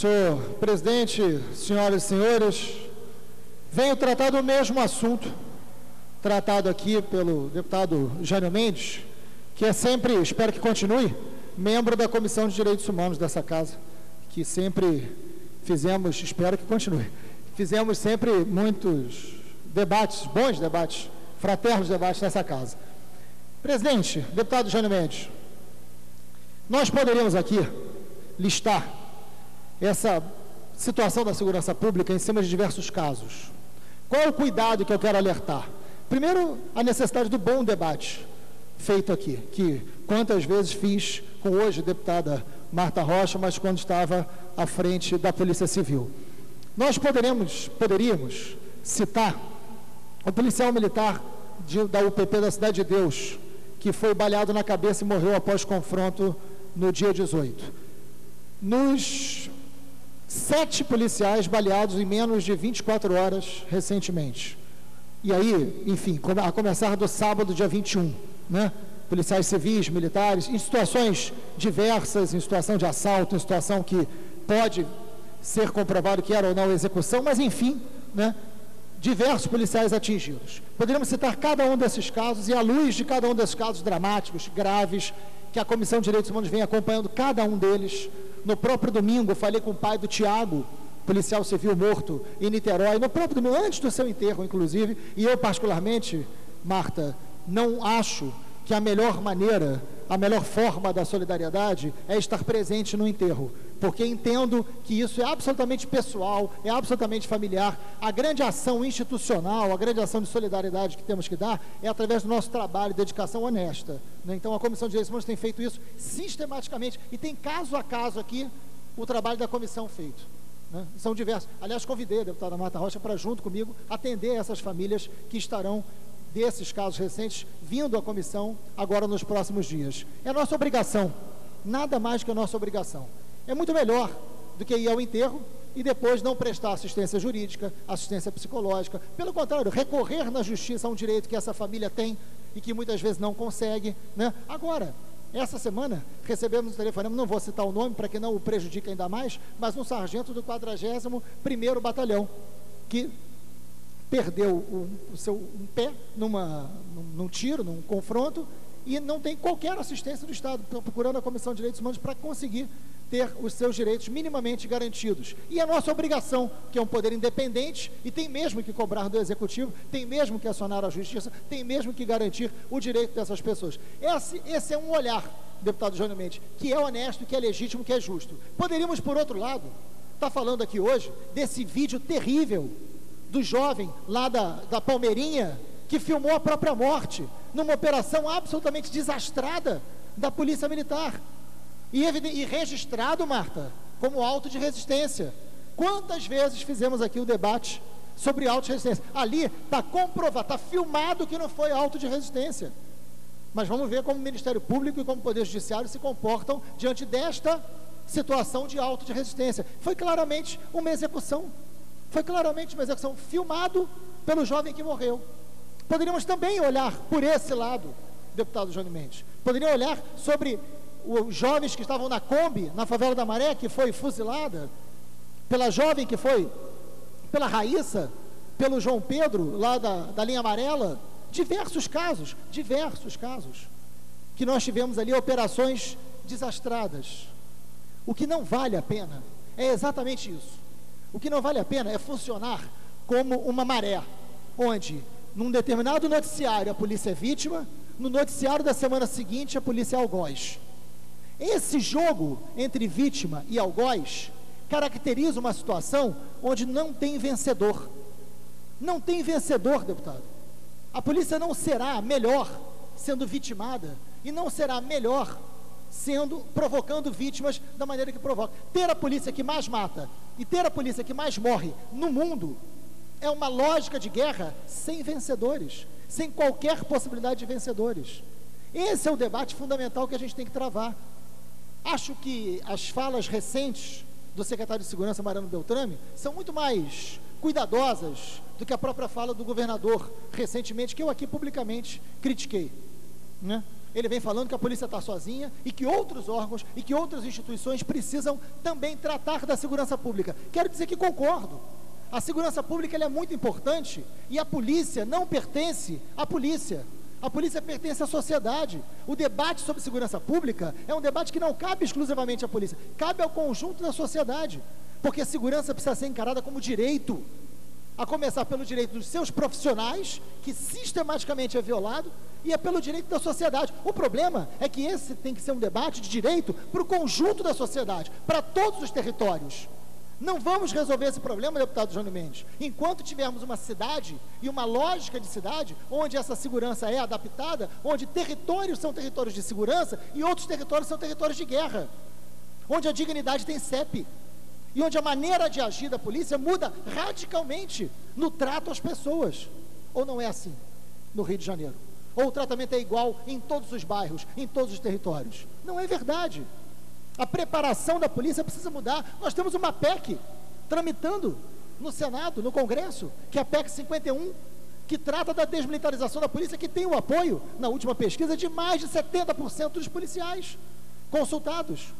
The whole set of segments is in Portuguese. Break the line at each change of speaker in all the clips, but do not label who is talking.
Senhor presidente, senhoras e senhores, venho tratar do mesmo assunto tratado aqui pelo deputado Jânio Mendes, que é sempre, espero que continue, membro da Comissão de Direitos Humanos dessa casa, que sempre fizemos, espero que continue, fizemos sempre muitos debates, bons debates, fraternos debates nessa casa. Presidente, deputado Jânio Mendes, nós poderíamos aqui listar essa situação da segurança pública em cima de diversos casos. Qual é o cuidado que eu quero alertar? Primeiro, a necessidade do bom debate feito aqui, que quantas vezes fiz com hoje deputada Marta Rocha, mas quando estava à frente da Polícia Civil. Nós poderemos, poderíamos citar o policial militar de, da UPP da Cidade de Deus, que foi baleado na cabeça e morreu após confronto no dia 18. Nos sete policiais baleados em menos de 24 horas recentemente. E aí, enfim, a começar do sábado, dia 21, né? Policiais civis, militares, em situações diversas, em situação de assalto, em situação que pode ser comprovado que era ou não execução, mas enfim, né? Diversos policiais atingidos. Poderíamos citar cada um desses casos e, à luz de cada um desses casos dramáticos, graves, que a Comissão de Direitos Humanos vem acompanhando cada um deles. No próprio domingo, falei com o pai do Tiago, policial civil morto em Niterói, no próprio domingo, antes do seu enterro, inclusive, e eu, particularmente, Marta, não acho que a melhor maneira, a melhor forma da solidariedade é estar presente no enterro, porque entendo que isso é absolutamente pessoal, é absolutamente familiar. A grande ação institucional, a grande ação de solidariedade que temos que dar é através do nosso trabalho, dedicação honesta. Né? Então, a Comissão de Direitos Humanos tem feito isso sistematicamente e tem caso a caso aqui o trabalho da comissão feito. Né? São diversos. Aliás, convidei a deputada Marta Rocha para, junto comigo, atender essas famílias que estarão, desses casos recentes, vindo à comissão agora nos próximos dias. É nossa obrigação, nada mais que a nossa obrigação. É muito melhor do que ir ao enterro e depois não prestar assistência jurídica, assistência psicológica. Pelo contrário, recorrer na justiça a um direito que essa família tem e que muitas vezes não consegue. Né? Agora, essa semana recebemos um telefonema, não vou citar o nome para que não o prejudique ainda mais, mas um sargento do 41º Batalhão, que perdeu o, o seu um pé numa, num, num, tiro, num confronto, e não tem qualquer assistência do Estado, procurando a Comissão de Direitos Humanos para conseguir ter os seus direitos minimamente garantidos. E a nossa obrigação, que é um poder independente, e tem mesmo que cobrar do Executivo, tem mesmo que acionar a Justiça, tem mesmo que garantir o direito dessas pessoas. Esse, esse é um olhar, deputado Jânio Mendes, que é honesto, que é legítimo, que é justo. Poderíamos, por outro lado, estar tá falando aqui hoje desse vídeo terrível do jovem lá da, da Palmeirinha, que filmou a própria morte, numa operação absolutamente desastrada da Polícia Militar. E, e registrado, Marta, como auto de resistência. Quantas vezes fizemos aqui o debate sobre auto de resistência? Ali está comprovado, está filmado que não foi auto de resistência. Mas vamos ver como o Ministério Público e como o Poder Judiciário se comportam diante desta situação de auto de resistência. Foi claramente uma execução. Foi claramente uma execução filmado pelo jovem que morreu. Poderíamos também olhar por esse lado, deputado Johnny Mendes. Poderíamos olhar sobre os jovens que estavam na Kombi, na favela da Maré, que foi fuzilada, pela jovem que foi, pela Raíssa, pelo João Pedro, lá da, da linha amarela, diversos casos, diversos casos, que nós tivemos ali operações desastradas. O que não vale a pena é exatamente isso. O que não vale a pena é funcionar como uma maré, onde num determinado noticiário a polícia é vítima, no noticiário da semana seguinte a polícia é algoz. Esse jogo entre vítima e algoz caracteriza uma situação onde não tem vencedor. Não tem vencedor, deputado. A polícia não será melhor sendo vitimada e não será melhor sendo provocando vítimas da maneira que provoca. Ter a polícia que mais mata e ter a polícia que mais morre no mundo é uma lógica de guerra sem vencedores, sem qualquer possibilidade de vencedores. Esse é o debate fundamental que a gente tem que travar. Acho que as falas recentes do secretário de Segurança, Mariano Beltrame, são muito mais cuidadosas do que a própria fala do governador recentemente, que eu aqui publicamente critiquei. Né? Ele vem falando que a polícia está sozinha e que outros órgãos e que outras instituições precisam também tratar da segurança pública. Quero dizer que concordo. A segurança pública é muito importante e a polícia não pertence à polícia. A polícia pertence à sociedade. O debate sobre segurança pública é um debate que não cabe exclusivamente à polícia, cabe ao conjunto da sociedade. Porque a segurança precisa ser encarada como direito, a começar pelo direito dos seus profissionais, que sistematicamente é violado, e é pelo direito da sociedade. O problema é que esse tem que ser um debate de direito para o conjunto da sociedade, para todos os territórios. Não vamos resolver esse problema, deputado Jânio Mendes, enquanto tivermos uma cidade e uma lógica de cidade onde essa segurança é adaptada, onde territórios são territórios de segurança e outros territórios são territórios de guerra, onde a dignidade tem CEP e onde a maneira de agir da polícia muda radicalmente no trato às pessoas. Ou não é assim no Rio de Janeiro? Ou o tratamento é igual em todos os bairros, em todos os territórios? Não é verdade. A preparação da polícia precisa mudar. Nós temos uma PEC tramitando no Senado, no Congresso, que é a PEC 51, que trata da desmilitarização da polícia, que tem o apoio, na última pesquisa, de mais de 70% dos policiais consultados.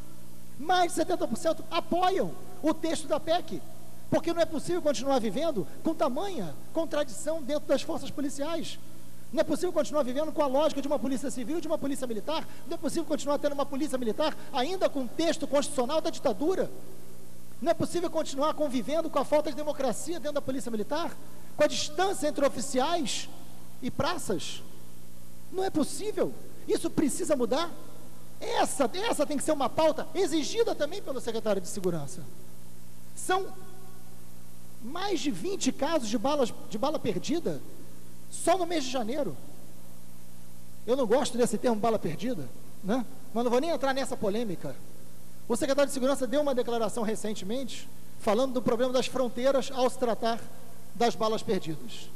Mais de 70% apoiam o texto da PEC, porque não é possível continuar vivendo com tamanha contradição dentro das forças policiais. Não é possível continuar vivendo com a lógica de uma polícia civil e de uma polícia militar. Não é possível continuar tendo uma polícia militar ainda com o texto constitucional da ditadura. Não é possível continuar convivendo com a falta de democracia dentro da polícia militar, com a distância entre oficiais e praças. Não é possível. Isso precisa mudar. Essa, essa tem que ser uma pauta exigida também pelo secretário de Segurança. São mais de 20 casos de, balas, de bala perdida só no mês de janeiro. Eu não gosto desse termo bala perdida, né? mas não vou nem entrar nessa polêmica. O secretário de Segurança deu uma declaração recentemente falando do problema das fronteiras ao se tratar das balas perdidas.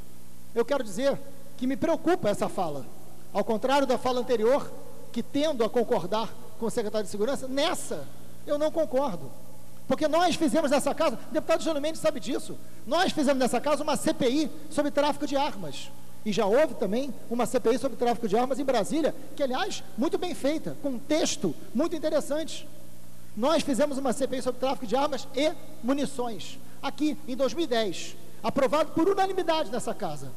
Eu quero dizer que me preocupa essa fala. Ao contrário da fala anterior, que tendo a concordar com o secretário de Segurança, nessa eu não concordo. Porque nós fizemos nessa casa, o deputado Jânio Mendes sabe disso, nós fizemos nessa casa uma CPI sobre tráfico de armas. E já houve também uma CPI sobre tráfico de armas em Brasília, que, aliás, muito bem feita, com um texto muito interessante. Nós fizemos uma CPI sobre tráfico de armas e munições, aqui em 2010, aprovado por unanimidade nessa casa,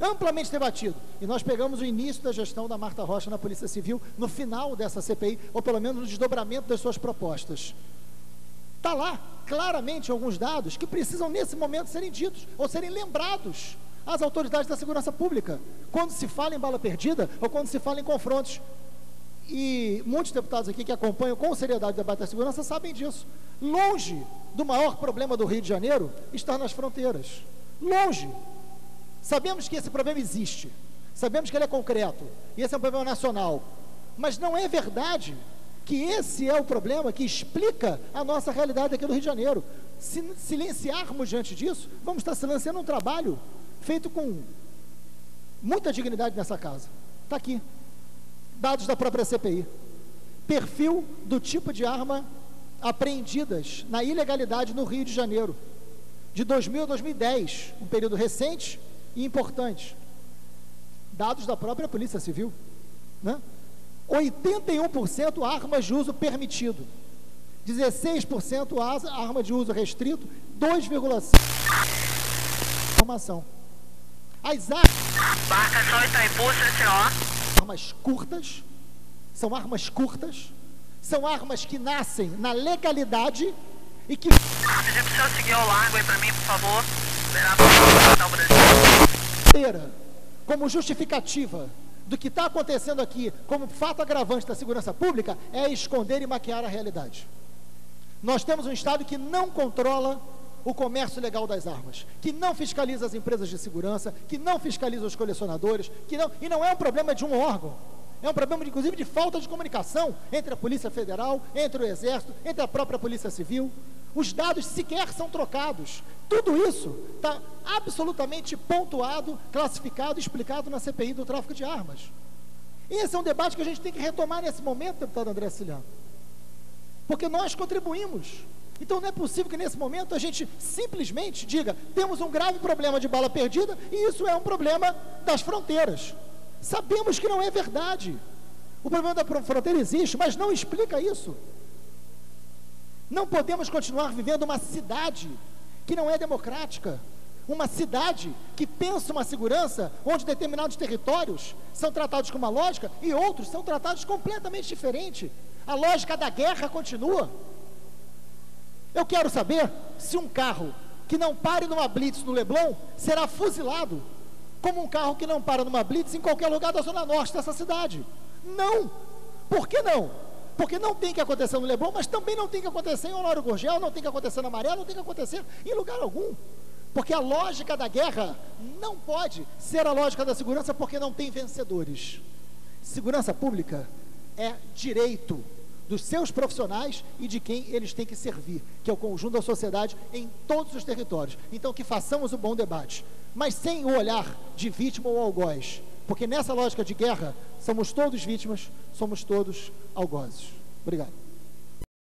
amplamente debatido. E nós pegamos o início da gestão da Marta Rocha na Polícia Civil, no final dessa CPI, ou pelo menos no desdobramento das suas propostas. Está lá, claramente, alguns dados que precisam, nesse momento, serem ditos ou serem lembrados às autoridades da segurança pública, quando se fala em bala perdida ou quando se fala em confrontos. E muitos deputados aqui que acompanham com seriedade o debate da segurança sabem disso. Longe do maior problema do Rio de Janeiro está nas fronteiras. Longe. Sabemos que esse problema existe. Sabemos que ele é concreto. E esse é um problema nacional. Mas não é verdade que esse é o problema que explica a nossa realidade aqui do Rio de Janeiro. Se silenciarmos diante disso, vamos estar silenciando um trabalho feito com muita dignidade nessa casa. Está aqui. Dados da própria CPI. Perfil do tipo de arma apreendidas na ilegalidade no Rio de Janeiro. De 2000 a 2010, um período recente e importante. Dados da própria Polícia Civil. Né? 81% armas de uso permitido. 16% arma de uso restrito, 2,5% informação. As armas.
Embarcação Itaipu, CCO.
Armas curtas. São armas curtas. São armas que nascem na legalidade e que.
Pedir senhor seguir ao largo aí pra mim, por favor.
Como justificativa do que está acontecendo aqui como fato agravante da segurança pública é esconder e maquiar a realidade. Nós temos um Estado que não controla o comércio legal das armas, que não fiscaliza as empresas de segurança, que não fiscaliza os colecionadores, que não, e não é um problema de um órgão, é um problema, inclusive, de falta de comunicação entre a Polícia Federal, entre o Exército, entre a própria Polícia Civil. Os dados sequer são trocados. Tudo isso está absolutamente pontuado, classificado, explicado na CPI do tráfico de armas. Esse é um debate que a gente tem que retomar nesse momento, deputado André Siciliano. Porque nós contribuímos então não é possível que nesse momento a gente simplesmente diga: temos um grave problema de bala perdida e isso é um problema das fronteiras. Sabemos que não é verdade. O problema da fronteira existe, mas não explica isso. Não podemos continuar vivendo uma cidade que não é democrática, uma cidade que pensa uma segurança onde determinados territórios são tratados com uma lógica e outros são tratados completamente diferente. A lógica da guerra continua. Eu quero saber se um carro que não pare numa blitz no Leblon será fuzilado, como um carro que não para numa blitz em qualquer lugar da zona norte dessa cidade. Não. Por que não? Porque não tem que acontecer no Leblon, mas também não tem que acontecer em Honório Gorgel, não tem que acontecer na Maré, não tem que acontecer em lugar algum. Porque a lógica da guerra não pode ser a lógica da segurança porque não tem vencedores. Segurança pública é direito dos seus profissionais e de quem eles têm que servir, que é o conjunto da sociedade em todos os territórios. Então que façamos um bom debate, mas sem o olhar de vítima ou algoz, porque nessa lógica de guerra somos todos vítimas, somos todos algozes. Obrigado.